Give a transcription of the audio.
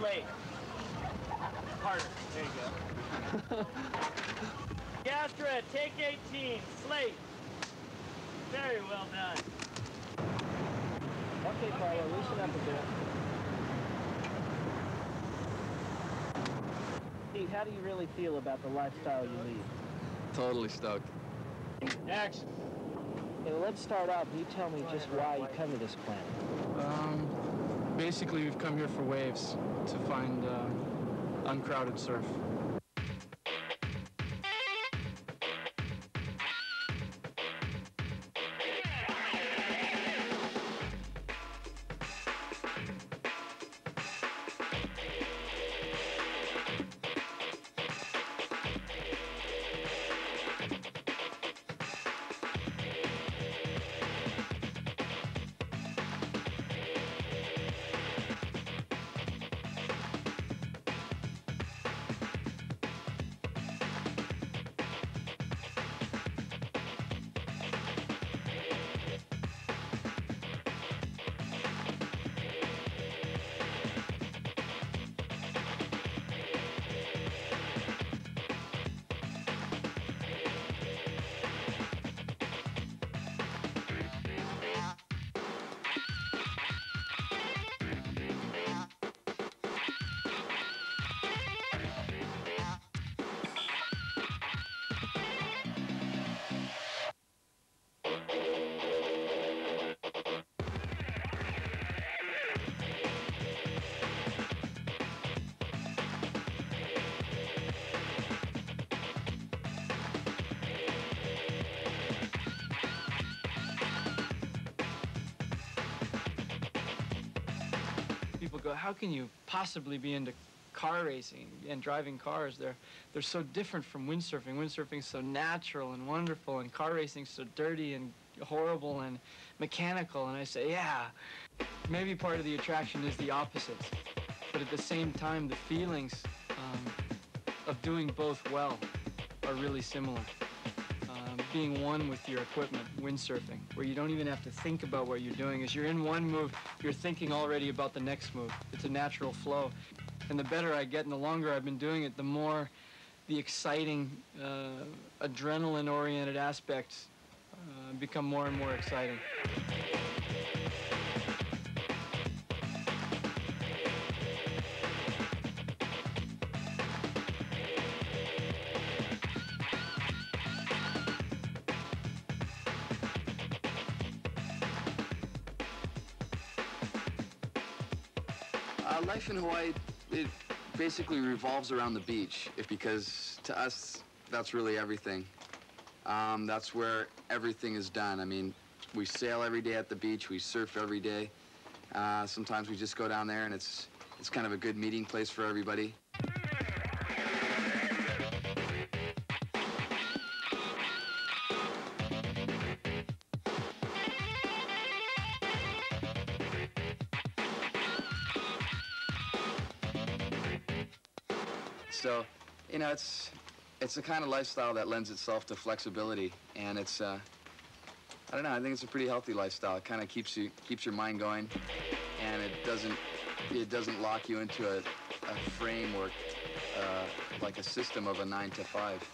Slate. Harder. There you go. Gaastra, take 18. Slate. Very well done. Okay, Carlo, loosen up a bit. Pete, how do you really feel about the lifestyle you lead? Totally stoked. Next. Okay, let's start out. You tell me just why you come to this planet. Um, basically, we've come here for waves to find uh, uncrowded surf. People go, how can you possibly be into car racing and driving cars? They're, they're so different from windsurfing. Windsurfing's so natural and wonderful, and car racing's so dirty and horrible and mechanical. And I say, yeah, maybe part of the attraction is the opposites. But at the same time, the feelings um, of doing both well are really similar. Um, being one with your equipment, windsurfing, where you don't even have to think about what you're doing. As you're in one move, you're thinking already about the next move. It's a natural flow. And the better I get and the longer I've been doing it, the more the exciting, uh, adrenaline-oriented aspects uh, become more and more exciting. Life in Hawaii, it basically revolves around the beach if, because to us, that's really everything. Um, that's where everything is done. I mean, we sail every day at the beach, we surf every day. Uh, sometimes we just go down there and it's, it's kind of a good meeting place for everybody. So, you know, it's it's the kind of lifestyle that lends itself to flexibility, and it's uh, I don't know. I think it's a pretty healthy lifestyle. It kind of keeps you keeps your mind going, and it doesn't it doesn't lock you into a, a framework uh, like a system of a nine to five.